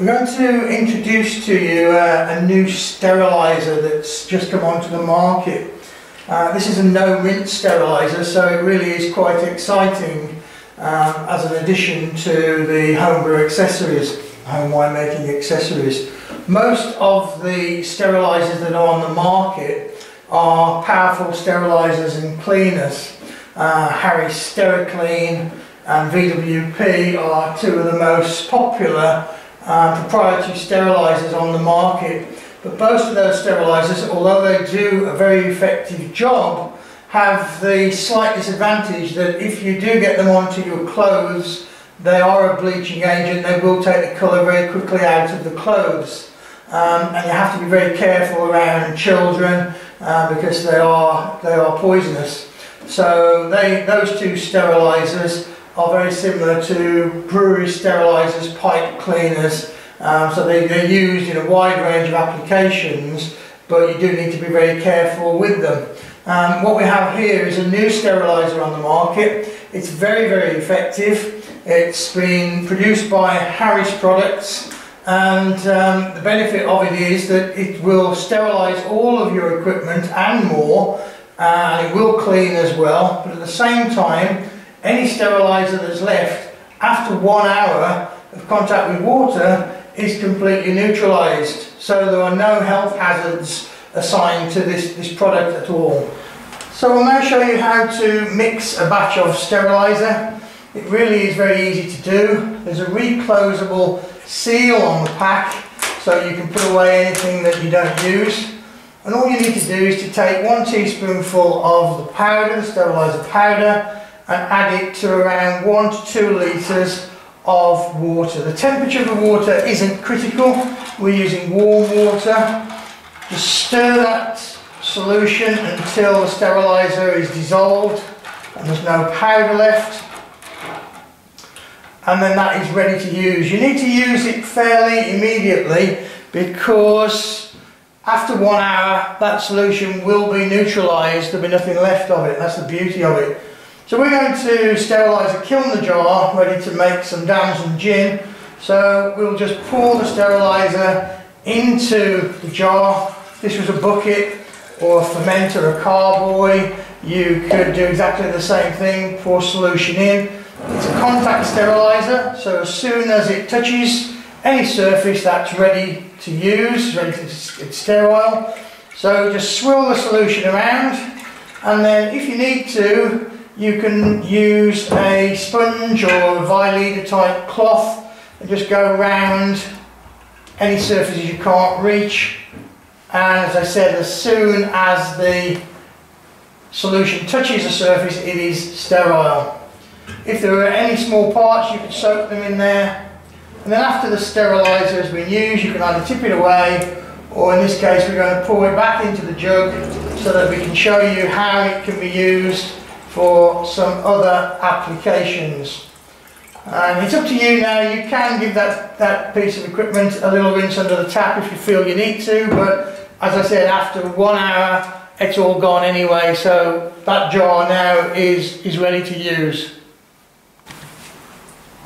We're going to introduce to you uh, a new steriliser that's just come onto the market. Uh, this is a no rinse steriliser so it really is quite exciting um, as an addition to the homebrew accessories, home winemaking accessories. Most of the sterilisers that are on the market are powerful sterilisers and cleaners. Uh, Harris SteriClean and VWP are two of the most popular uh, proprietary sterilisers on the market. But most of those sterilisers, although they do a very effective job, have the slight disadvantage that if you do get them onto your clothes, they are a bleaching agent, they will take the colour very quickly out of the clothes. Um, and you have to be very careful around children uh, because they are, they are poisonous. So they, those two sterilisers are very similar to brewery sterilisers, pipe cleaners. Um, so they, they're used in a wide range of applications, but you do need to be very careful with them. Um, what we have here is a new steriliser on the market. It's very, very effective. It's been produced by Harris Products and um, the benefit of it is that it will sterilise all of your equipment and more uh, and it will clean as well but at the same time any steriliser that's left after one hour of contact with water is completely neutralised. So there are no health hazards assigned to this, this product at all. So I'll now show you how to mix a batch of steriliser. It really is very easy to do. There's a reclosable seal on the pack so you can put away anything that you don't use. And all you need to do is to take one teaspoonful of the powder, the steriliser powder, and add it to around one to two litres of water. The temperature of the water isn't critical. We're using warm water. Just stir that solution until the steriliser is dissolved and there's no powder left. And then that is ready to use. You need to use it fairly immediately because after one hour that solution will be neutralised. There'll be nothing left of it. That's the beauty of it. So we're going to sterilise a Kilner jar ready to make some damson gin. So we'll just pour the steriliser into the jar. This was a bucket or a fermenter, a carboy. You could do exactly the same thing, pour solution in. It's a contact steriliser, so as soon as it touches any surface that's ready to use, ready to, it's sterile. So just swirl the solution around and then if you need to, you can use a sponge or a Vileda type cloth and just go around any surfaces you can't reach. And as I said as soon as the solution touches a surface it is sterile. If there are any small parts you can soak them in there. And then after the steriliser has been used you can either tip it away or in this case we're going to pour it back into the jug so that we can show you how it can be used for some other applications. And it's up to you now, you can give that, that piece of equipment a little rinse under the tap if you feel you need to, but as I said, after one hour, it's all gone anyway, so that jar now is, is ready to use.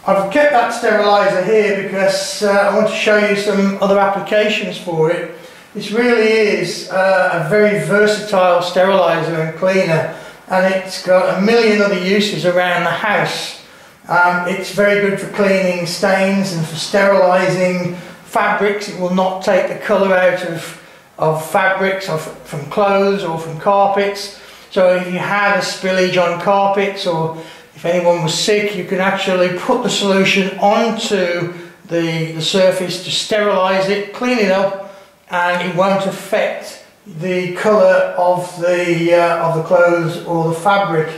I've kept that steriliser here because uh, I want to show you some other applications for it. This really is uh, a very versatile steriliser and cleaner and it's got a million other uses around the house. Um, it's very good for cleaning stains and for sterilising fabrics. It will not take the colour out of, of fabrics or from clothes or from carpets. So if you had a spillage on carpets or if anyone was sick, you can actually put the solution onto the, the surface to sterilise it, clean it up, and it won't affect the colour of the uh, of the clothes or the fabric.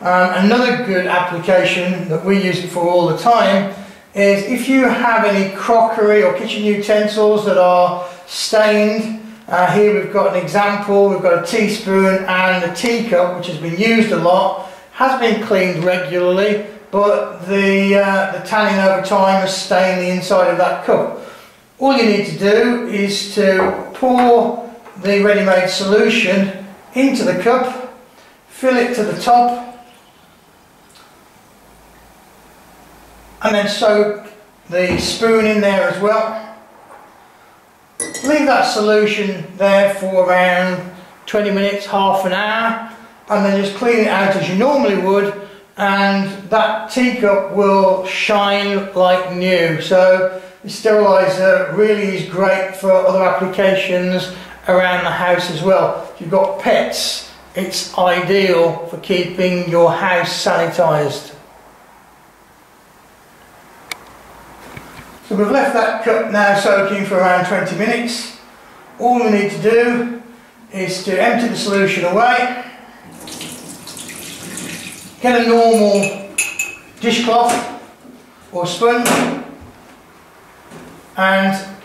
Um, another good application that we use it for all the time is if you have any crockery or kitchen utensils that are stained. Uh, here we've got an example, we've got a teaspoon and a teacup which has been used a lot, has been cleaned regularly but the, uh, the tanning over time has stained the inside of that cup. All you need to do is to pour the ready-made solution into the cup, fill it to the top and then soak the spoon in there as well. Leave that solution there for around 20 minutes, half an hour, and then just clean it out as you normally would, and that teacup will shine like new. So the sterilizer really is great for other applications around the house as well. If you've got pets, it's ideal for keeping your house sanitised. So we've left that cup now soaking for around 20 minutes. All we need to do is to empty the solution away. Get a normal dishcloth or sponge and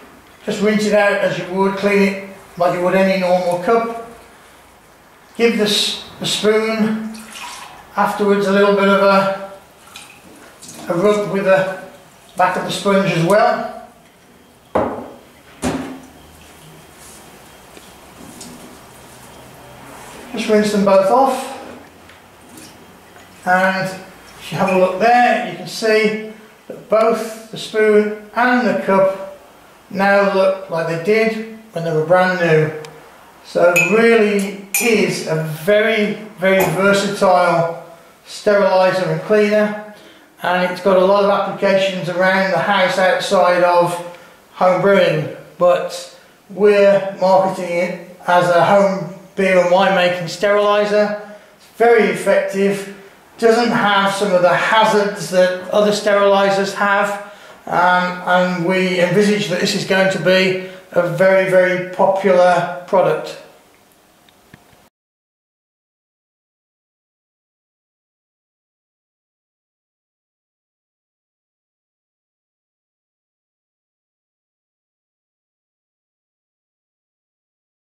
just rinse it out as you would, clean it like you would any normal cup. Give this the spoon afterwards a little bit of a, a rub with the back of the sponge as well. Just rinse them both off. And if you have a look there, you can see that both the spoon and the cup now look like they did when they were brand new. So really is a very, very versatile steriliser and cleaner and it's got a lot of applications around the house outside of home brewing but we're marketing it as a home beer and winemaking sterilizer it's very effective doesn't have some of the hazards that other sterilizers have um, and we envisage that this is going to be a very very popular product